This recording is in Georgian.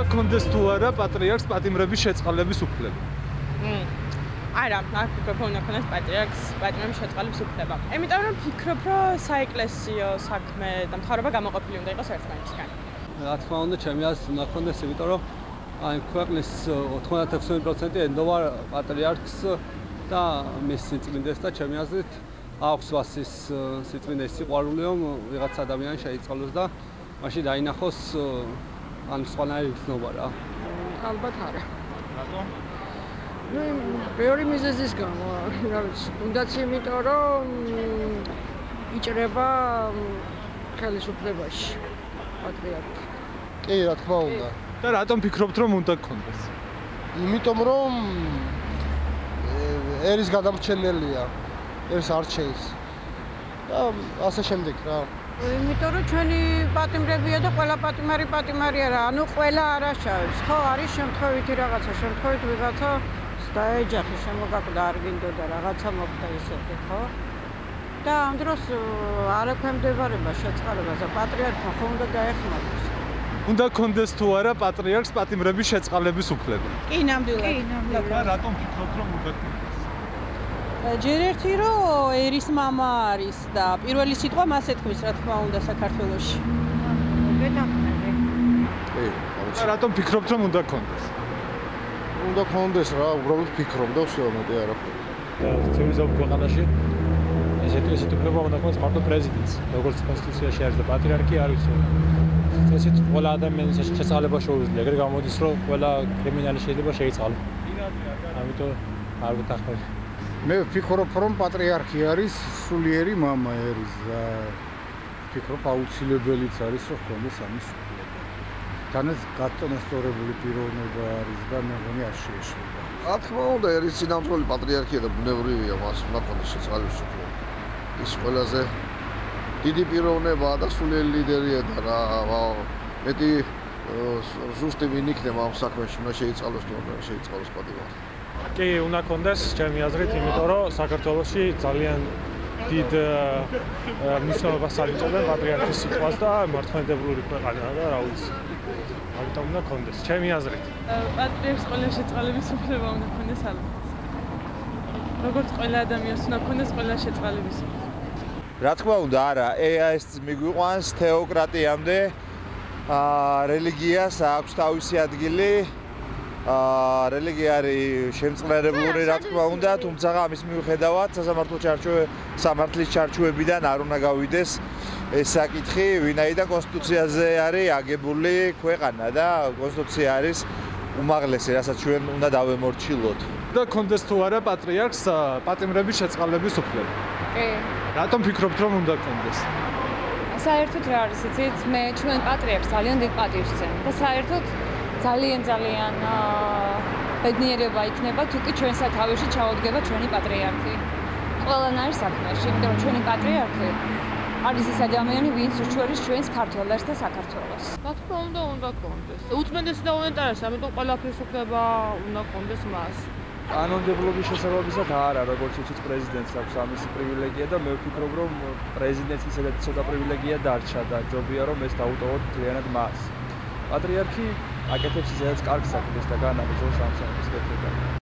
გქონდეს თუ არა პატრიარქს პატიმრების შეწყალების უფლება? არა, არ ვფიქრობ, რომ უნდა პატრიარქს პატიმრების შეწყალების უფლება. იმიტომ რომ ვფიქრობ, რომ საეკლესიო საქმე და მთავრობა გამოყოფილი უნდა იყოს ერთმანეთისგან. რა თქმა უნდა, ჩემი აზრით უნდა გქონდეს, იმიტომ რომ აი ქვეყნის 96% ენდოვა პატრიარქს და მის სიწმინდეს და ჩემი აზრით აქვს ვასის სიწმინდეს სიყვარული რომ ვიღაც ადამიანი შეიწყალოს და მაშინ დაინახოს ან სხვანაირი გზნობა რა. ალბათ არა. რატომ? ну ბევრი მიზეზის გამო რა ვიცი თუნდაც იმიტომ რომ იჭრება ხელისუფლებაში პატრიარქი კი რა თქმა უნდა და რატომ ფიქრობთ რომ უნდა გქონდეს იმიტომ რომ ერის გადამრჩენელია ეს არჩევის და ასე შემდეგ რა იმიტომ რომ ჩვენი პატიმრებია და ყველა პატიმარი პატიმარია რა. ანუ ყველა არაშავებს. ხო, არის შემთხვევითი რაღაცა, შემთხვევით ვიღაცა დაეჯახი შემოგაკვდა არ გინდოდა რაღაცა მოხდა ისეთი, ხო? და ამ დროს არ ექვემდებარება შეწყალებას და პატრიარქმა ხო უნდა დაეხმაროს. უნდა კონდეს თუ არა პატრიარქს პატიმრების შეწყალების უფლება? კი, ნამდვილად. კი, ნამდვილად. რატომ ფიქრობთ რომ უნდა კონდეს? ჯერ ერთი რომ ერის мама არის და პირველი სიტყვა მას ეთქმის რა თქმა უნდა საქართველოში. გეტახნები. კი, რატომ ფიქრობთ რომ უნდა კონდეს? უნდა კონდეს რა, უბრალოდ ფიქრობ და всё, მეტი არაფერი. და ცივიზობ ქვეყანაში ესეთი ესეთი უფლება უნდა ქონდეს მარტო პრეზიდენტს, როგორც კონსტიტუციაში არის და პატრიარქი არის უცნობი. წესით ყველა ადამიანის შეწალება შეუძლია. ეგრე გამოდის, რომ ყველა კრიმინალი შეიძლება შეეწალოს. ამიტომ არ გთხოვ. მე ვფიქრობ რომ პატრიარქი არის სულიერი мама ერის და ვფიქრობ აუცილებელიც არის რომ ხონდეს ამის თანაც გაწონასწორებული პიროვნება არის და მე მგონი არ შეეშლება. რა თქმა უნდა, ერის ძინავწველი პატრიარქია და ბუნებრივია მას უნდა ქონდეს შეცვალების უფლება. ის ყველაზე დიდი პიროვნებაა და სულიერი ლიდერია და რა მეტი ზუსტი ვინ იქნება ამ საქმეში, უნდა შეიცვალოს თუ არა შეიცვალოს პატრიარქი. კი, უნდა კონდეს ჩემი აზრით, იმიტომ რომ საქართველოსი ძალიან დიდ მნიშვნელობას აღწევს პატრიარქის სიტყვას და მართლმადიდებლური ქვეყანაა და რა ვიცი. ამიტომ უნდა კონდეს ჩემი აზრით. პატრიარქს ყველა შეწყალების უფლება უნდა კონდეს ალბათ. როგორც ყველა ადამიანს უნდა კონდეს ყველა შეწყალების უფლება. რა თქმა უნდა, არა, ეს მიგვიყვანს თეოკრატიამდე. აა რელიგიას აქვს თავისი ადგილი, რელიგია არის შემწყნარებლური რა თქმა უნდა, თუმცა ამის მიუხედავად სასამართლო ჩარჩოე სამართლის ჩარჩოებიდან არ უნდა გავიდეს ეს საკითხი, ვინაიდან კონსტიტუციაზე არის აგებული ქვეყანა და კონსტიტუცია არის უმაღლესი, რასაც ჩვენ უნდა დავემორჩილოთ. და კონდეს თუ არა პატრიარქს პატიმრების შეწყალების უფლება? კი. რატომ ფიქრობთ რომ უნდა კონდეს? საერთოდ რა არის იცით, მე ჩვენ პატრიარქს ძალიან დიდ პატივს ვცემ და საერთოდ ძალიან ძალიან ბედნიერება იქნება თუ კი ჩვენ სათავეში ჩაოდგება ჩვენი პატრიარქი. ყველანაირ საქმეში, იმიტომ რომ ჩვენი პატრიარქი არის ის ადამიანი, ვინც უშუალოდ ჩვენს ქართველებს და საქართველოს. რა თქმა უნდა, უნდა კონდეს. უწმენდესი და უნეტარეს, ამიტომ ყველაფერს უფლება უნდა კონდეს მას. კანონმდებლობის შესაძლებლობისად არა, როგორც იცით, პრეზიდენტს აქვს ამისი პრივილეგია და მე ვფიქრობ, რომ პრეზიდენტს ისედაც ცოტა პრივილეგია დარჩა და ჯობია რომ ეს დაუტოვოთ ძალიანად მას. პატრიარქი აკეთებს ისედაც კარგ საქმეს და განაგრძობს ამ საქმის კეთება.